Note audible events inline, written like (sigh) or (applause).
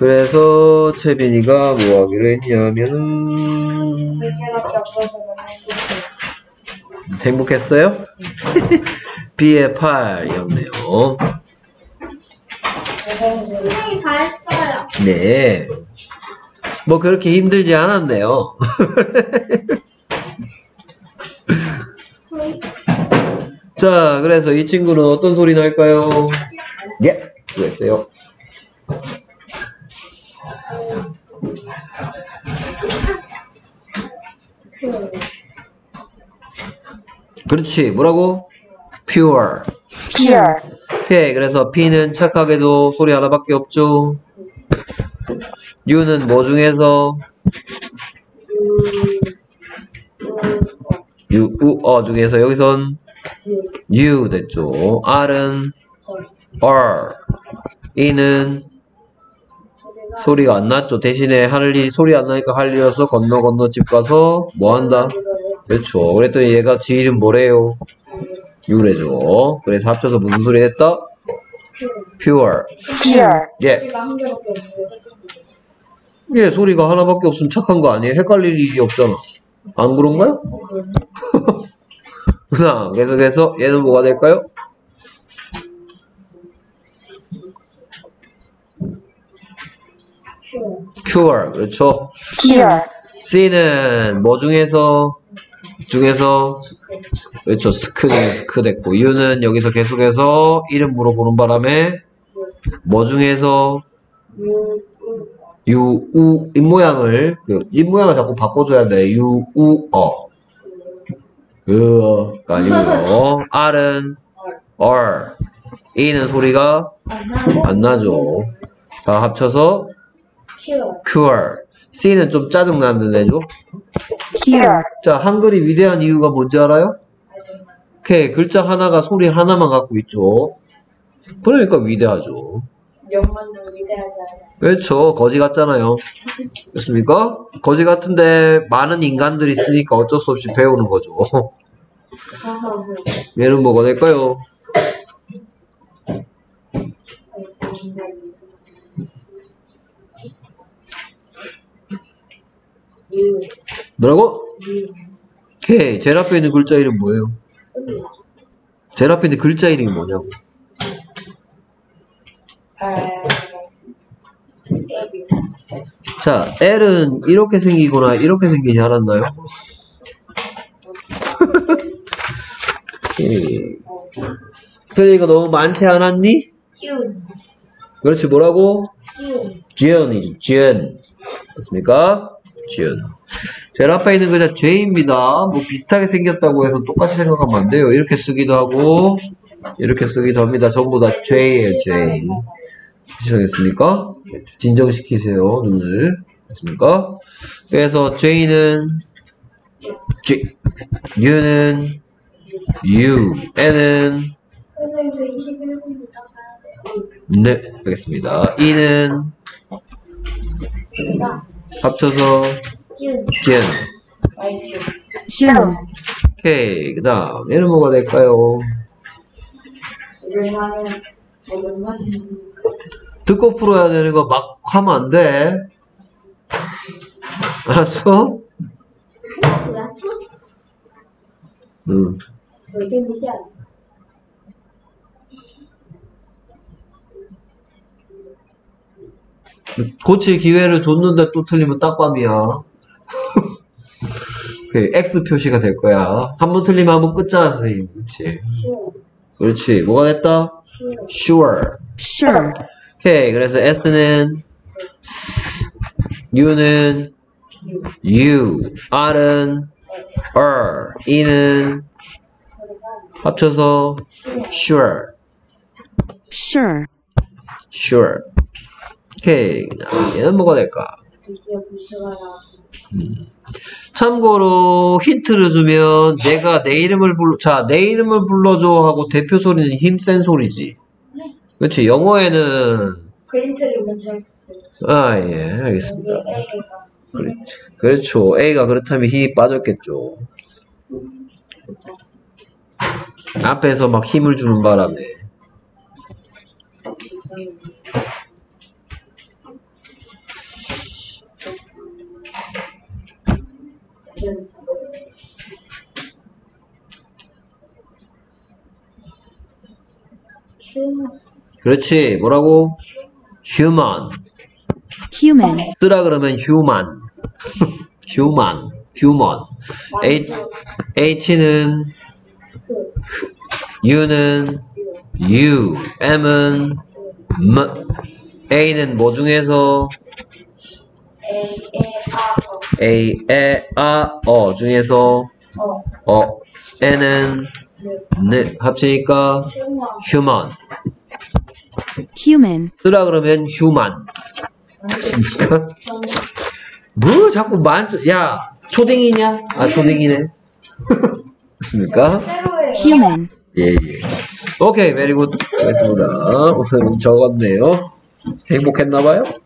그래서 채빈이가 뭐 하기로 했냐면은 행복했어요? B의 8이었네요. 선생님 다 했어요. 네. 뭐 그렇게 힘들지 않았네요. (laughs) 자, 그래서 이 친구는 어떤 소리 날까요? 예, 그랬어요. 그렇지, 뭐라고? pure. pure, 오케이, 그래서 P는 착하게도 소리 하나밖에 없죠. U는 뭐 중에서? U, 우, 어 중에서 여기선 U 됐죠. R은 R. E는 소리가 안 났죠. 대신에 할 일, 소리 안 나니까 할 일이어서 건너 건너 집 가서 뭐 한다? 그렇죠. 그랬더니 얘가 지 이름 뭐래요? U래죠. 그래서 합쳐서 무슨 소리 했다? Pure. pure, 예. 예, 소리가 하나밖에 없으면 착한 거 아니에요? 헷갈릴 일이 없잖아. 안 그런가요? 그 다음, 계속해서 얘는 뭐가 될까요? Cure. 그렇죠. pure, C는 뭐 중에서, 중에서, 그렇죠. 스크 중에 스크 됐고, U는 여기서 계속해서 이름 물어보는 바람에 뭐 중에서 유, 우, 입모양을, 그, 입모양을 자꾸 바꿔줘야 돼. 유, 우, 어. 으어가 아니고요. R은 R. E는 소리가 안 나죠. 다 합쳐서 cure. C는 좀 짜증나는 애죠. pure, 자, 한글이 위대한 이유가 뭔지 알아요? 오케이, 글자 하나가 소리 하나만 갖고 있죠. 그러니까 위대하죠. 영만도 위대하지 않아요. 그렇죠. 거지 같잖아요. 됐습니까? 거지 같은데 많은 인간들이 있으니까 어쩔 수 없이 배우는 거죠. 얘는 뭐가 될까요? 뭐라고? 오케이. 제일 앞에 있는 글자 이름 뭐예요? 제일 앞에 있는 글자 이름이 뭐냐고. 자, L은 이렇게 생기거나 이렇게 생기지 않았나요? 오케이. (laughs) 틀리가 너무 많지 않았니? 그렇지, 뭐라고? 키운. 지연이죠, 지연. 됐습니까? 지연. 제일 앞에 있는 글자 J입니다. 뭐 비슷하게 생겼다고 해서 똑같이 생각하면 안 돼요. 이렇게 쓰기도 하고, 이렇게 쓰기도 합니다. 전부 다 J예요, J. 시작했습니까? 진정시키세요, 눈을. 됐습니까? 그래서 J는 G, U는 U, N은 선생님 저 21분 부터 가야 돼요. 네, 알겠습니다. E는 합쳐서. 아이큐. June, 오케이. 그 다음, 얘는 뭐가 될까요? 듣고 풀어야 되는 거 막 하면 안 돼. 알았어? 응. 열정이지 않아. 고칠 기회를 줬는데 또 틀리면 딱밤이야. 오케이, (laughs) X 표시가 될 거야. 한 번 틀리면 한 번 끝잖아, 선생님. 그렇지. 그렇지. 뭐가 됐다? Sure. sure, 오케이. 그래서 S는 S, U는 U, R은 R, E는 합쳐서 Sure. sure, Sure. 오케이. 얘는 뭐가 될까? 나. 참고로 힌트를 주면 내가 내 이름을 불러 자내 이름을 불러줘 하고 대표 소리는 힘센 소리지 그렇지 영어에는 그 힌트를 먼저 해주세요. 아 예 알겠습니다 A가. 그래, 그렇죠 A가 그렇다면 힘이 빠졌겠죠 앞에서 막 힘을 주는 바람에 그렇지. 뭐라고? human. human, 쓰라 그러면 human. human. human. H, H는 U는 U, M은 M, A는 뭐 중에서 A, 에, 아, 어 중에서 어, N은 N 합치니까 human. human, 쓰라 그러면 human. 맞습니까? (laughs) 뭐 자꾸 만, 야, 초딩이냐? 아, 초딩이네. 맞습니까? human. 예, 예. 오케이, very good. 알겠습니다. 오늘은 적었네요. 행복했나봐요?